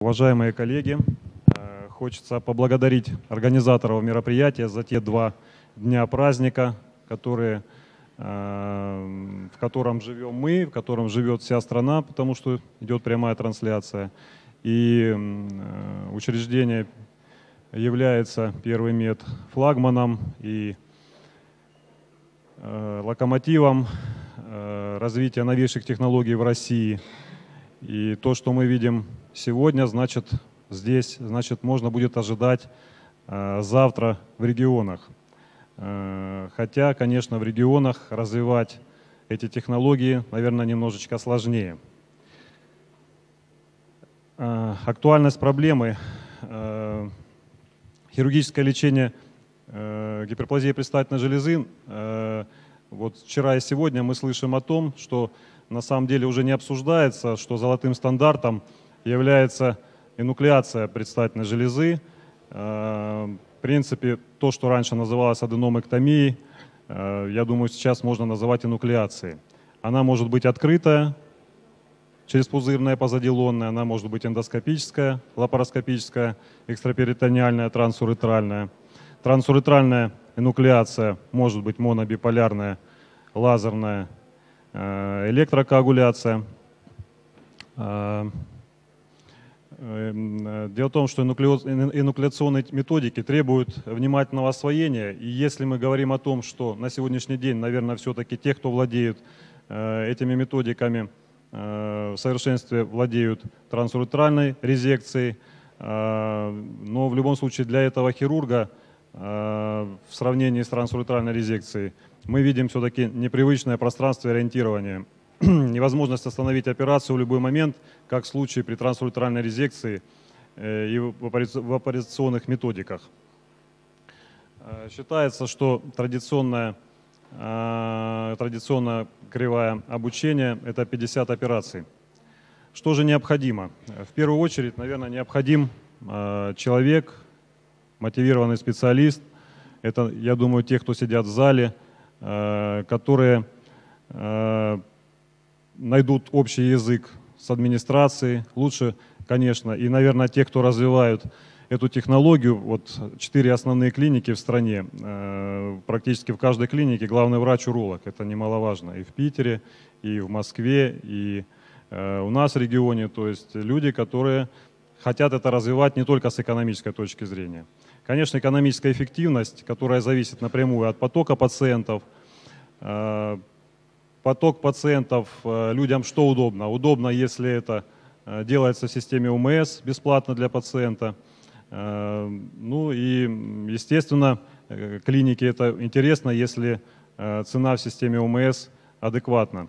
Уважаемые коллеги, э, хочется поблагодарить организаторов мероприятия за те два дня праздника, которые, э, в котором живем мы, в котором живет вся страна, потому что идет прямая трансляция. И э, учреждение является первый мед флагманом и локомотивом развития новейших технологий в России. И то, что мы видим сегодня, значит, здесь, значит, можно будет ожидать э, завтра в регионах. Э, хотя, конечно, в регионах развивать эти технологии, наверное, немножечко сложнее. Э, актуальность проблемы хирургическое лечение гиперплазии предстательной железы. Вот вчера и сегодня мы слышим о том, что на самом деле уже не обсуждается, что золотым стандартом является энуклеация предстательной железы. Э, в принципе, то, что раньше называлось аденомэктомией, э, я думаю, сейчас можно называть энуклеацией. Она может быть открытая, через пузырная позадилонная, она может быть эндоскопическая, лапароскопическая, экстраперитониальная, трансуретральная. Трансуретральная энуклеация может быть монобиполярная, лазерная, электрокоагуляция. Эм, э, дело в том, что энуклеационные методики требуют внимательного освоения. И если мы говорим о том, что на сегодняшний день, наверное, все-таки те, кто владеют э, этими методиками, э, в совершенстве владеют трансуретральной резекцией, но в любом случае для этого хирурга в сравнении с трансуретральной резекцией мы видим все-таки непривычное пространство ориентирования невозможность остановить операцию в любой момент, как в случае при трансуретральной резекции э, и в операционных методиках. Э, считается, что традиционная, э, традиционная кривая обучения – это 50 операций. Что же необходимо? В первую очередь, наверное, необходим человек, мотивированный специалист. Это, я думаю, те, кто сидят в зале, которые найдут общий язык с администрацией, лучше, конечно, и, наверное, те, кто развивают эту технологию, вот четыре основные клиники в стране, э, практически в каждой клинике главный врач-уролог, это немаловажно, и в Питере, и в Москве, и э, у нас в регионе, то есть люди, которые хотят это развивать не только с экономической точки зрения. Конечно, экономическая эффективность, которая зависит напрямую от потока пациентов, э, поток пациентов э, людям что удобно? Удобно, если это э, делается в системе УМС бесплатно для пациента. Ну и, естественно, клинике это интересно, если цена в системе УМС адекватна.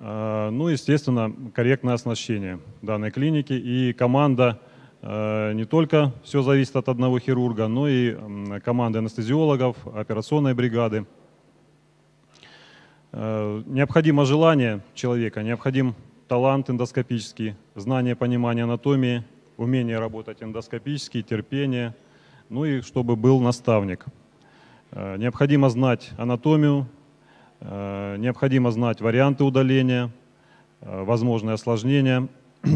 Ну, естественно, корректное оснащение данной клиники и команда не только все зависит от одного хирурга, но и команды анестезиологов, операционной бригады. Э, необходимо желание человека, необходим талант эндоскопический, знание, понимание анатомии, умение работать эндоскопически, терпение, ну и чтобы был наставник. Необходимо знать анатомию, необходимо знать варианты удаления, возможные осложнения.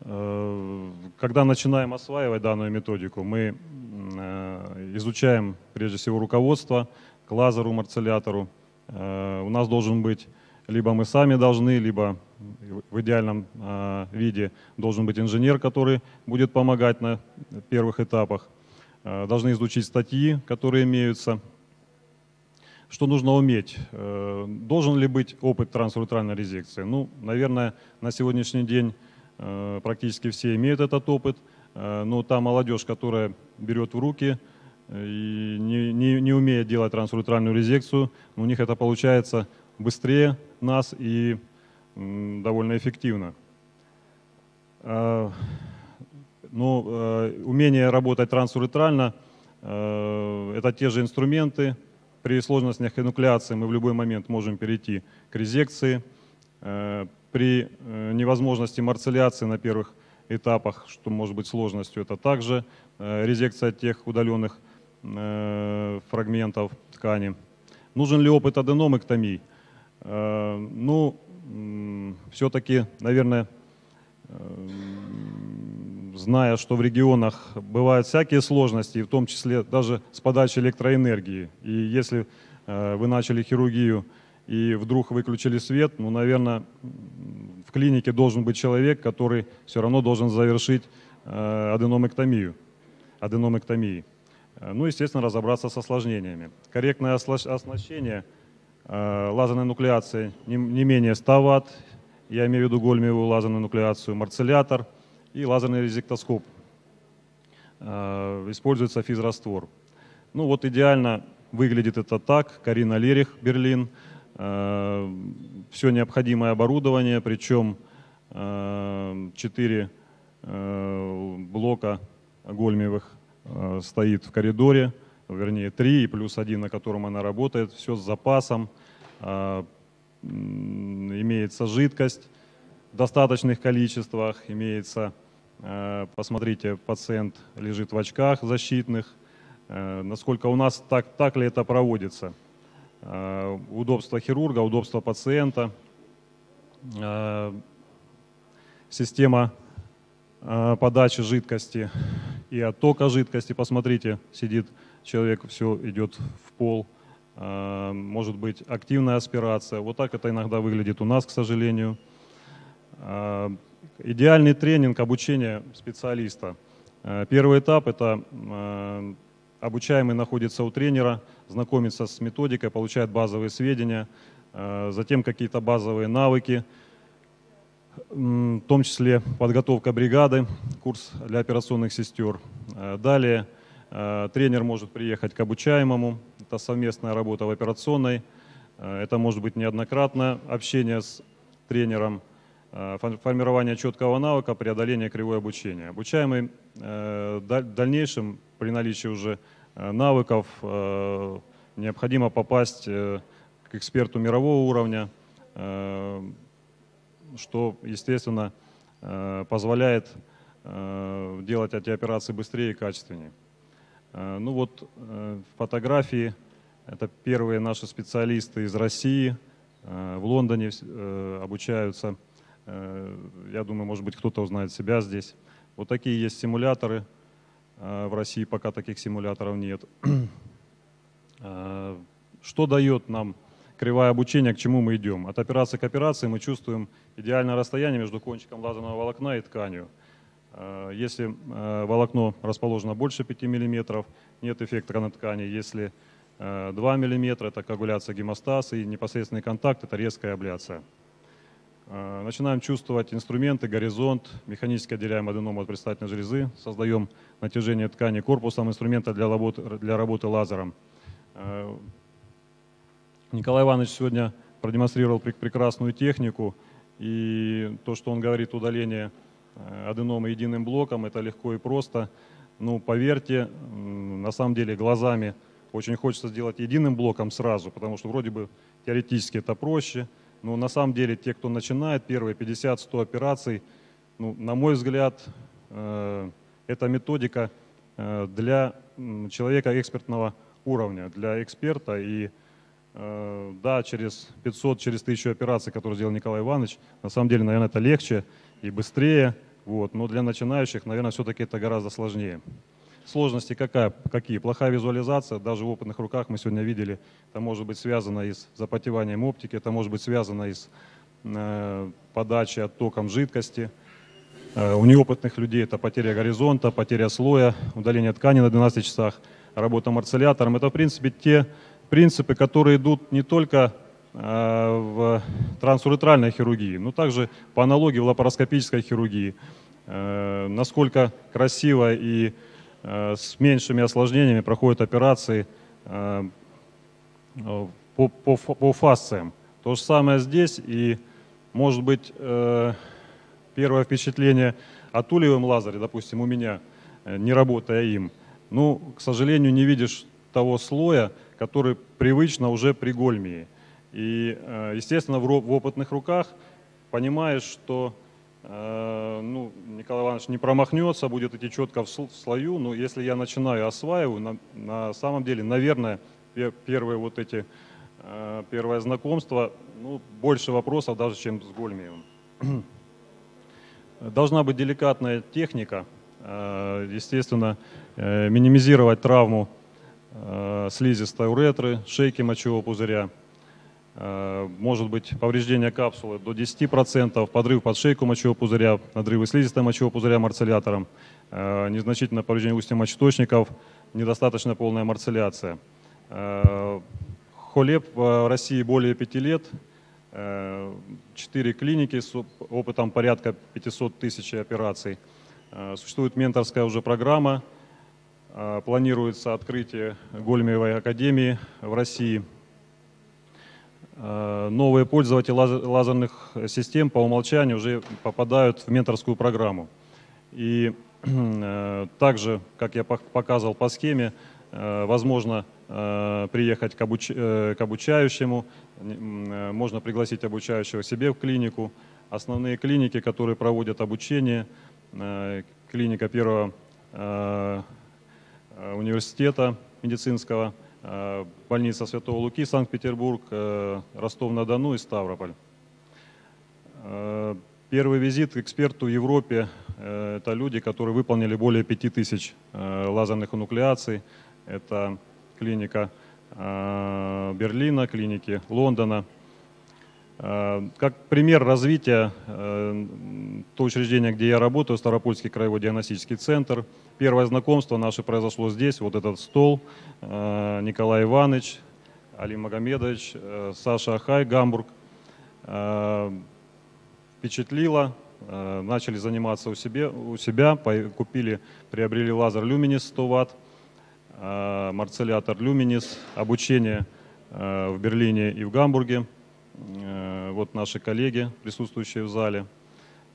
Когда начинаем осваивать данную методику, мы изучаем прежде всего руководство к лазеру, марцелятору, Э, у нас должен быть, либо мы сами должны, либо в идеальном э, виде должен быть инженер, который будет помогать на первых этапах. Э, должны изучить статьи, которые имеются. Что нужно уметь? Должен ли быть опыт трансуретральной резекции? Ну, наверное, на сегодняшний день практически все имеют этот опыт, но та молодежь, которая берет в руки и не, не, не умеет делать трансуретральную резекцию, у них это получается быстрее нас и довольно эффективно. Но э, умение работать трансуретрально э, – это те же инструменты. При сложностях энуклеации мы в любой момент можем перейти к резекции. Э, при невозможности марцеляции на первых этапах, что может быть сложностью, это также резекция тех удаленных Э, фрагментов ткани. Нужен ли опыт аденомэктомии? Э, ну, все-таки, наверное, зная, что в регионах бывают всякие сложности, в том числе даже с подачей электроэнергии. И если вы начали хирургию и вдруг выключили свет, ну, наверное, в клинике должен быть человек, который все равно должен завершить аденомэктомию, аденомэктомии. Ну, естественно, разобраться с осложнениями. Корректное оснащение лазерной нуклеации не, не менее 100 Вт, я имею в виду гольмиевую лазерную нуклеацию, марцелятор и лазерный резектоскоп. Используется физраствор. Ну вот идеально выглядит это так. Карина Лерих, Берлин. Все необходимое оборудование, причем 4 блока гольмиевых стоит в коридоре, вернее 3 и плюс один, на котором она работает. Все с запасом имеется жидкость достаточных количествах, имеется, посмотрите, пациент лежит в очках защитных. Насколько у нас так, так ли это проводится? Удобство хирурга, удобство пациента, система подачи жидкости и оттока жидкости. Посмотрите, сидит человек, все идет в пол – Э, может быть активная аспирация. Вот так это иногда выглядит у нас, к сожалению. Э, идеальный тренинг обучения специалиста. Э, первый этап – это обучаемый находится у тренера, знакомится с методикой, получает базовые сведения, затем какие-то базовые навыки, в том числе подготовка бригады, курс для операционных сестер. Далее тренер может приехать к обучаемому, это совместная работа в операционной, э, это может быть неоднократно общение с тренером, э, формирование четкого навыка, преодоление кривой обучения. Обучаемый э, в дальнейшем при наличии уже навыков необходимо попасть к эксперту мирового уровня, что, естественно, позволяет делать эти операции быстрее и качественнее. Э, ну вот э, фотографии, это первые наши специалисты из России, э, в Лондоне обучаются. Я думаю, может быть, кто-то узнает себя здесь. Вот такие есть симуляторы. В России пока таких симуляторов нет. Что дает нам кривое обучение, к чему мы идем? От операции к операции мы чувствуем идеальное расстояние между кончиком лазерного волокна и тканью. Э, если э, волокно расположено больше 5 мм, нет эффекта на ткани. Если 2 э, мм, это коагуляция гемостаза и непосредственный контакт, это резкая абляция. Начинаем чувствовать инструменты, горизонт, механически отделяем аденому от предстательной железы, создаем натяжение ткани корпусом инструмента для работы, для работы лазером. Николай Иванович сегодня продемонстрировал прекрасную технику, и то, что он говорит, удаление Э, аденома единым блоком, это легко и просто. Ну, поверьте, на самом деле глазами очень хочется сделать единым блоком сразу, потому что вроде бы теоретически это проще, но на самом деле те, кто начинает первые 50-100 операций, ну, на мой взгляд, э, эта методика э, для человека экспертного уровня, для эксперта. И э, да, через 500, через 1000 операций, которые сделал Николай Иванович, на самом деле, наверное, это легче и быстрее. Вот. Но для начинающих, наверное, все-таки это гораздо сложнее. Сложности какая, какие? Плохая визуализация, даже в опытных руках мы сегодня видели, это может быть связано и с запотеванием оптики, это может быть связано и с э, подачей оттоком жидкости. Э, у неопытных людей это потеря горизонта, потеря слоя, удаление ткани на 12 часах, работа марцелятором. Это, в принципе, те принципы, которые идут не только Э, в трансуретральной хирургии, но также по аналогии в лапароскопической хирургии. Насколько красиво и с меньшими осложнениями проходят операции по, по, по фасциям. То же самое здесь, и может быть первое впечатление о тулевом лазере, допустим, у меня, не работая им, ну, к сожалению, не видишь того слоя, который привычно уже при гольмии. И, э, естественно, в, опытных руках понимаешь, что э, ну, Николай Иванович не промахнется, будет идти четко в слою. Но если я начинаю осваиваю, на, на самом деле, наверное, первые вот эти, э, первое знакомство, ну, больше вопросов даже, чем с Гольмиевым. Должна быть деликатная техника, э, естественно, э, минимизировать травму э, слизистой уретры, шейки мочевого пузыря. Может быть повреждение капсулы до 10%, подрыв под шейку мочевого пузыря, надрывы слизистой мочевого пузыря марцелятором, незначительное повреждение устья мочеточников, недостаточно полная марцеляция. Холеп в России более 5 лет, Э, четыре клиники с опытом порядка 500 тысяч операций. Э, существует менторская уже программа. Э, планируется открытие Гольмиевой академии в России. Новые пользователи лазерных систем по умолчанию уже попадают в менторскую программу. И также, как я показывал по схеме, возможно приехать к, обуч... к обучающему, Э, можно пригласить обучающего себе в клинику. Основные клиники, которые проводят обучение, э, клиника первого э, университета медицинского, больница Святого Луки, Санкт-Петербург, Ростов-на-Дону и Ставрополь. Первый визит к эксперту в Европе – это люди, которые выполнили более 5000 лазерных энуклеаций. Это клиника Э, Берлина, клиники Лондона. Э, как пример развития, э, то учреждение, где я работаю, Старопольский краевой диагностический центр. Первое знакомство наше произошло здесь, вот этот стол. Николай Иванович, Алим Магомедович, Саша Ахай, Гамбург. Впечатлило, начали заниматься у себя, у себя купили, приобрели лазер Люминис 100 ватт Э, марцелятор Luminis, обучение э, в Берлине и в Гамбурге. Э, вот наши коллеги, присутствующие в зале.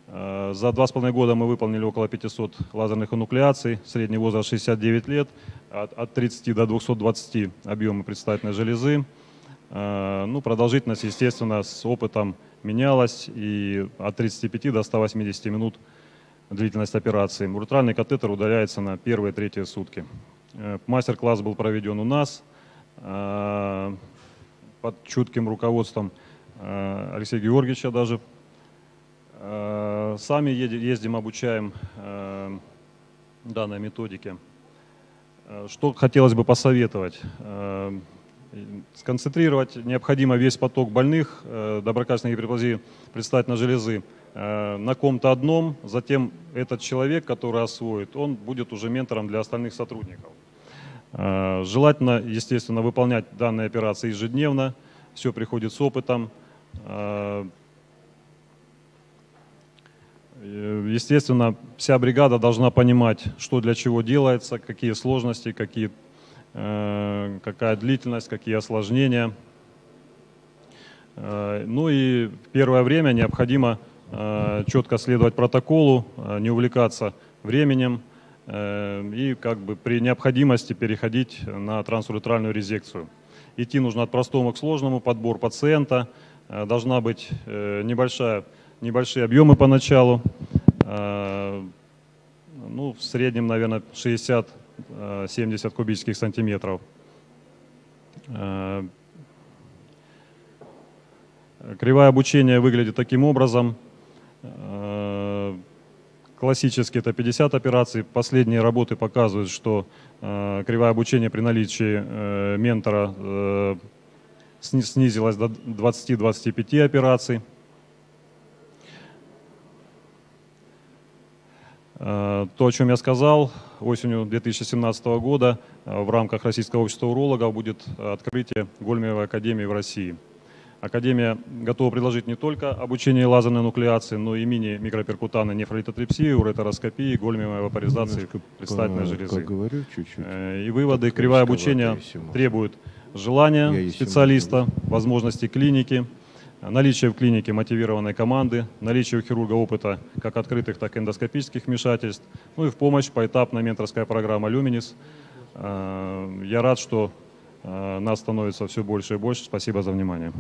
За два с половиной года мы выполнили около 500 лазерных энуклеаций, средний возраст 69 лет, от 30 до 220 объемы предстательной железы. Ну, продолжительность, естественно, с опытом менялась, и от 35 до 180 минут длительность операции. Уретральный катетер удаляется на первые-третьи сутки. Э, мастер-класс был проведен у нас э, под чутким руководством э, Алексея Георгиевича даже. Сами ездим, обучаем данной методике. Что хотелось бы посоветовать? Сконцентрировать необходимо весь поток больных доброкачественной гиперплазии предстательной железы на ком-то одном, затем этот человек, который освоит, он будет уже ментором для остальных сотрудников. Э, желательно, естественно, выполнять данные операции ежедневно. Все приходит с опытом. Э, естественно, вся бригада должна понимать, что для чего делается, какие сложности, какие, э, какая длительность, какие осложнения. Ну и в первое время необходимо четко следовать протоколу, не увлекаться временем, и как бы при необходимости переходить на трансуретральную резекцию. Идти нужно от простого к сложному, подбор пациента, э, должна быть э, небольшая, небольшие объемы поначалу, э, ну, в среднем, наверное, 60-70 кубических сантиметров. Кривая обучения выглядит таким образом. Классически это 50 операций. Последние работы показывают, что э, кривая обучения при наличии э, ментора э, снизилась до 20-25 операций. То, о чем я сказал, осенью 2017 года э, в рамках Российского общества урологов будет открытие Гольмиевой академии в России. Академия готова предложить не только обучение лазерной нуклеации, но и мини-микроперкутанной нефролитотрепсии, уретероскопии, гольмиевой вапоризации предстательной железы. Говорю, чуть-чуть. Э, и выводы кривое обучение требует желания специалиста, возможности клиники, наличие в клинике мотивированной команды, наличие у хирурга опыта как открытых, так и эндоскопических вмешательств, ну и в помощь поэтапная менторская программа «Люминис». Э, я рад, что э, нас становится все больше и больше. Спасибо за внимание.